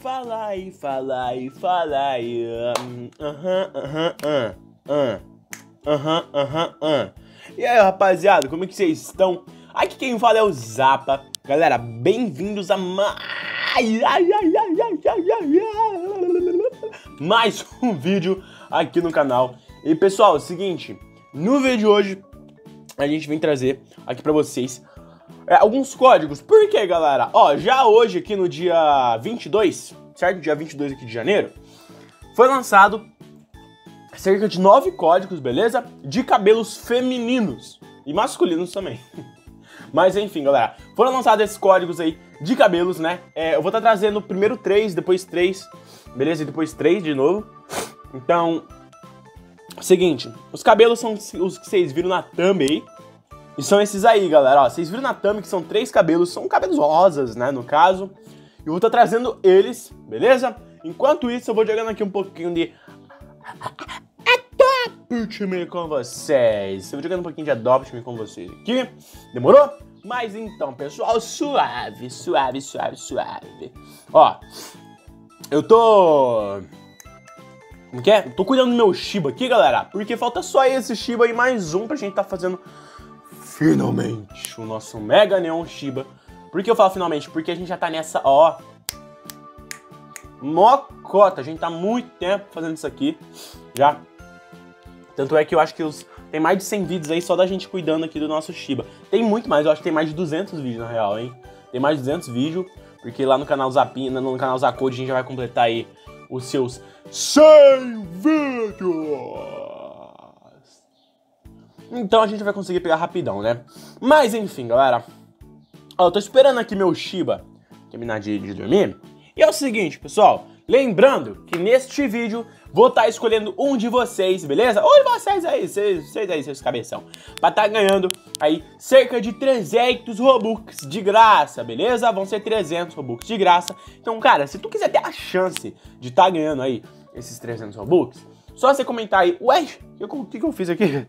fala aí, fala aí, fala aí. Aham, aham, aham. E aí, rapaziada, como é que vocês estão? Aqui quem fala é o Zapa. Galera, bem-vindos a mais... Ai, ai, ai, ai, ai, ai, ai, mais um vídeo aqui no canal. E pessoal, é seguinte, no vídeo de hoje a gente vem trazer aqui pra vocês é, alguns códigos. Por quê, galera? Ó, já hoje aqui no dia 22, certo? Dia 22 aqui de janeiro, foi lançado cerca de nove códigos, beleza? De cabelos femininos e masculinos também. Mas enfim, galera, foram lançados esses códigos aí de cabelos, né? É, eu vou estar tá trazendo primeiro três, depois três, beleza? E depois três de novo. Então, seguinte, os cabelos são os que vocês viram na thumb aí. E são esses aí, galera. Ó, vocês viram na thumb que são três cabelos, são cabelos rosas, né, no caso. Eu vou estar tá trazendo eles, beleza? Enquanto isso, eu vou jogando aqui um pouquinho de Adopt Me com vocês. Eu vou jogando um pouquinho de Adopt Me com vocês aqui. Demorou? Mas então, pessoal, suave, suave, suave, suave. Ó, eu tô... Como que é? Tô cuidando do meu Shiba aqui, galera, porque falta só esse Shiba e mais um pra gente tá fazendo finalmente o nosso Mega Neon Shiba. Por que eu falo finalmente? Porque a gente já tá nessa, ó, mocota. A gente tá muito tempo fazendo isso aqui, já. Tanto é que eu acho que os, tem mais de 100 vídeos aí só da gente cuidando aqui do nosso Shiba. Tem muito mais, eu acho que tem mais de 200 vídeos na real, hein? Tem mais de 200 vídeos, porque lá no canal Zapina, no canal Zacode, a gente já vai completar aí os seus 100 vídeos! Então a gente vai conseguir pegar rapidão, né? Mas enfim, galera. Ó, eu tô esperando aqui meu Shiba terminar de, de dormir. E é o seguinte, pessoal. Lembrando que neste vídeo vou estar tá escolhendo um de vocês, beleza? Oi, vocês aí, vocês, vocês aí, seus cabeção. Pra estar tá ganhando aí cerca de 300 Robux de graça, beleza? Vão ser 300 Robux de graça. Então, cara, se tu quiser ter a chance de estar tá ganhando aí esses 300 Robux, só você comentar aí, ué, o que, que eu fiz aqui?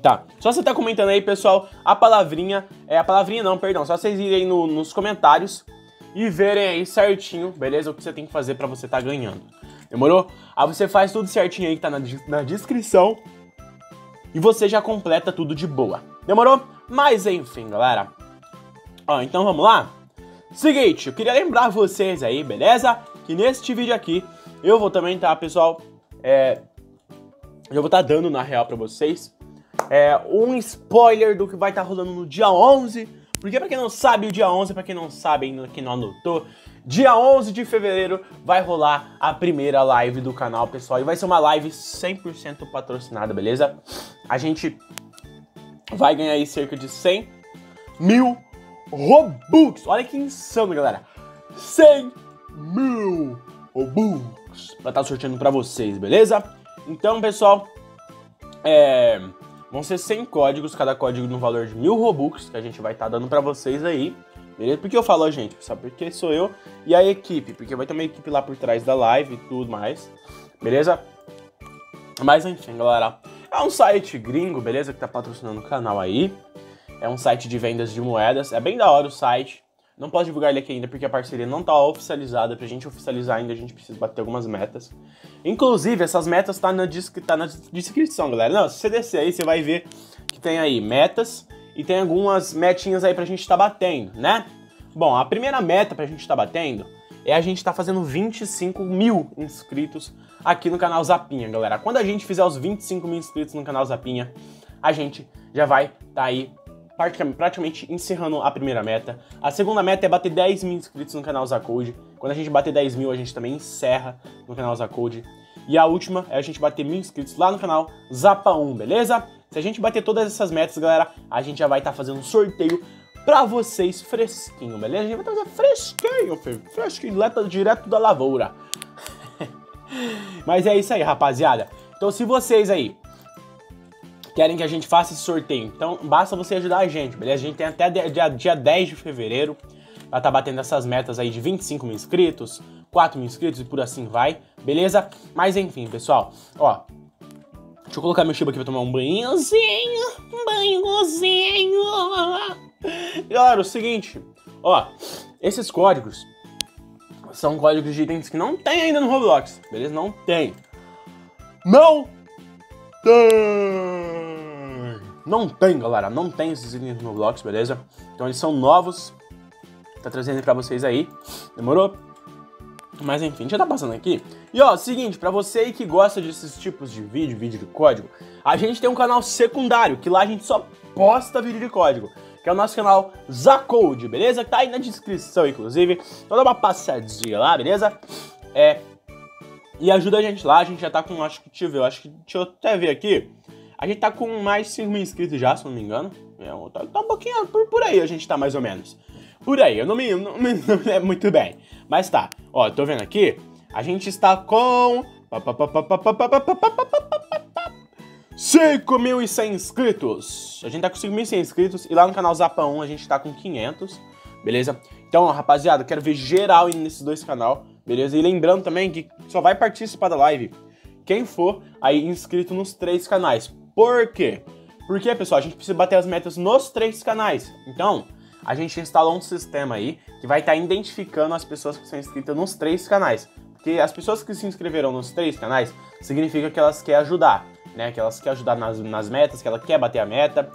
Tá, só você tá comentando aí, pessoal, a palavrinha, é a palavrinha não, perdão, só vocês irem no, nos comentários e verem aí certinho, beleza, o que você tem que fazer para você tá ganhando. Demorou? Aí você faz tudo certinho aí que tá na, na descrição e você já completa tudo de boa. Demorou? Mas enfim, galera. Ó, então vamos lá? Seguinte, eu queria lembrar vocês aí, beleza? Que neste vídeo aqui eu vou também tá, pessoal, é... Eu vou estar tá dando na real pra vocês é, um spoiler do que vai estar tá rolando no dia 11. Porque pra quem não sabe, o dia 11, pra quem não sabe ainda, que não anotou, dia 11 de fevereiro vai rolar a primeira live do canal, pessoal. E vai ser uma live 100% patrocinada, beleza? A gente vai ganhar aí cerca de 100 mil Robux. Olha que insano, galera. 100 mil Robux pra estar tá sorteando pra vocês, beleza? Então, pessoal, é... Vão ser 100 códigos, cada código no valor de mil Robux, que a gente vai estar tá dando pra vocês aí. Beleza? Por que eu falo a gente? Sabe porque sou eu e a equipe, porque vai ter uma equipe lá por trás da live e tudo mais. Beleza? Mas enfim, galera. É um site gringo, beleza? Que tá patrocinando o canal aí. É um site de vendas de moedas. É bem da hora o site. Não posso divulgar ele aqui ainda porque a parceria não tá oficializada. Pra gente oficializar ainda, a gente precisa bater algumas metas. Inclusive, essas metas tá na, tá na descrição, galera. Não, se você descer aí, você vai ver que tem aí metas e tem algumas metinhas aí pra gente tá batendo, né? Bom, a primeira meta pra gente tá batendo é a gente tá fazendo 25 mil inscritos aqui no canal Zapinha, galera. Quando a gente fizer os 25 mil inscritos no canal Zapinha, a gente já vai tá aí praticamente encerrando a primeira meta. A segunda meta é bater 10 mil inscritos no canal Zacode. Quando a gente bater 10 mil, a gente também encerra no canal Zacode. E a última é a gente bater mil inscritos lá no canal Zapa1, beleza? Se a gente bater todas essas metas, galera, a gente já vai estar tá fazendo um sorteio pra vocês fresquinho, beleza? A gente vai trazer fresquinho, filho. Fresquinho, direto da lavoura. Mas é isso aí, rapaziada. Então se vocês aí querem que a gente faça esse sorteio. Então basta você ajudar a gente, beleza? A gente tem até dia, dia 10 de fevereiro pra tá batendo essas metas aí de 25 mil inscritos, 4 mil inscritos e por assim vai, beleza? Mas enfim, pessoal, ó. Deixa eu colocar meu chibo aqui pra tomar um banhozinho, um banhozinho. Galera, o seguinte, ó, esses códigos são códigos de itens que não tem ainda no Roblox, beleza? Não tem. Não tem! Não tem, galera. Não tem esses itens no Roblox, beleza? Então eles são novos. Tá trazendo pra vocês aí. Demorou? Mas enfim, já tá passando aqui. E ó, seguinte, pra você aí que gosta desses tipos de vídeo, vídeo de código, a gente tem um canal secundário, que lá a gente só posta vídeo de código. Que é o nosso canal Zacode, beleza? Tá aí na descrição, inclusive. Então dá uma passadinha lá, beleza? É. E ajuda a gente lá, a gente já tá com, acho que, deixa eu ver, acho que, deixa eu até ver aqui. A gente tá com mais de 5 mil inscritos já, se não me engano. É, tá, tá um pouquinho por, por aí, a gente tá mais ou menos. Por aí, eu não me, não me, não me lembro muito bem. Mas tá, ó, tô vendo aqui, a gente está com... 5.100 inscritos. A gente tá com 5.100 inscritos e lá no canal Zapa 1 a gente tá com 500, beleza? Então, rapaziada, quero ver geral nesses dois canal, beleza? E lembrando também que só vai participar da live quem for aí inscrito nos três canais. Por quê? Porque, pessoal, a gente precisa bater as metas nos três canais. Então, a gente instalou um sistema aí que vai estar tá identificando as pessoas que são inscritas nos três canais. Porque as pessoas que se inscreveram nos três canais significa que elas querem ajudar, né? Que elas querem ajudar nas, nas metas, que ela quer bater a meta.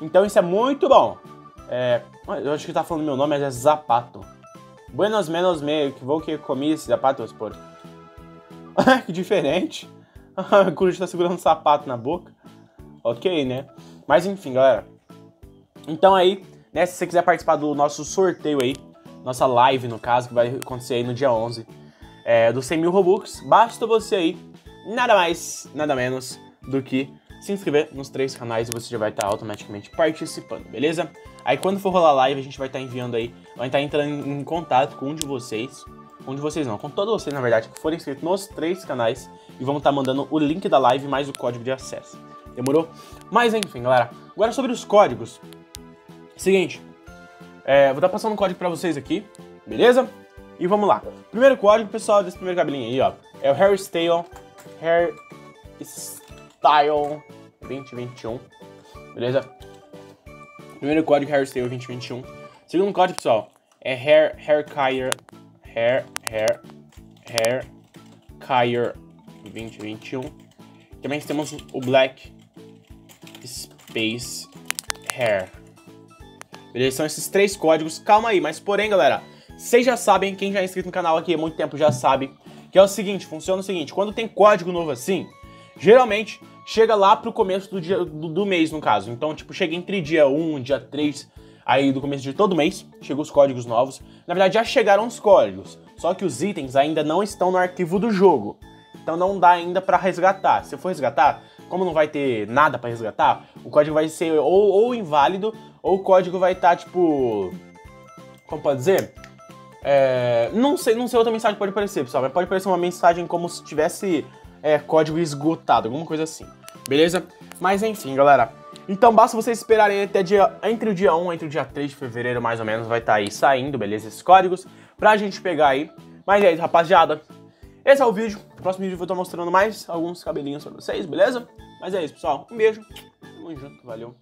Então isso é muito bom. É, eu acho que tá falando meu nome, mas é Zapato. Buenos menos meio, que vou que comi zapatos por. que diferente. A Cruz tá segurando um sapato na boca. Ok, né? Mas enfim, galera. Então aí, né, se você quiser participar do nosso sorteio aí, nossa live no caso, que vai acontecer aí no dia 11, é, dos 100 mil Robux, basta você aí, nada mais, nada menos do que se inscrever nos três canais e você já vai estar automaticamente participando, beleza? Aí quando for rolar live, a gente vai estar enviando aí, vai estar entrando em contato com um de vocês, um de vocês não, com todos vocês na verdade, que forem inscritos nos três canais e vão estar mandando o link da live mais o código de acesso. Demorou? Mas enfim, galera. Agora sobre os códigos. Seguinte, é, vou estar passando um código pra vocês aqui, beleza? E vamos lá. Primeiro código, pessoal, desse primeiro cabelinho aí, ó. É o Hair Style, Hair Style 2021, beleza? Primeiro código, Hair Style 2021. Segundo código, pessoal, é Hair, Hair Kyer, Hair, Hair, Hair Kyer 2021. Também temos o Black Space Hair. Beleza? São esses três códigos. Calma aí, mas porém, galera, vocês já sabem, quem já é inscrito no canal aqui há muito tempo já sabe, que é o seguinte, funciona o seguinte, quando tem código novo assim, geralmente chega lá pro começo do, dia, do, do mês, no caso. Então, tipo, chega entre dia 1 dia 3, aí do começo de todo mês, chegam os códigos novos. Na verdade, já chegaram os códigos, só que os itens ainda não estão no arquivo do jogo. Então não dá ainda para resgatar. Se for resgatar, como não vai ter nada para resgatar, o código vai ser ou, ou inválido, ou o código vai estar, tá, tipo. Como pode dizer? É, não sei, não sei outra mensagem pode aparecer, pessoal, mas pode aparecer uma mensagem como se tivesse é, código esgotado, alguma coisa assim. Beleza? Mas enfim, galera. Então basta vocês esperarem até dia, entre o dia 1 e entre o dia 3 de fevereiro, mais ou menos, vai estar tá aí saindo, beleza? Esses códigos, pra gente pegar aí. Mas é isso, rapaziada. Esse é o vídeo. No próximo vídeo eu vou estar mostrando mais alguns cabelinhos pra vocês, beleza? Mas é isso, pessoal. Um beijo. Tamo junto. Valeu.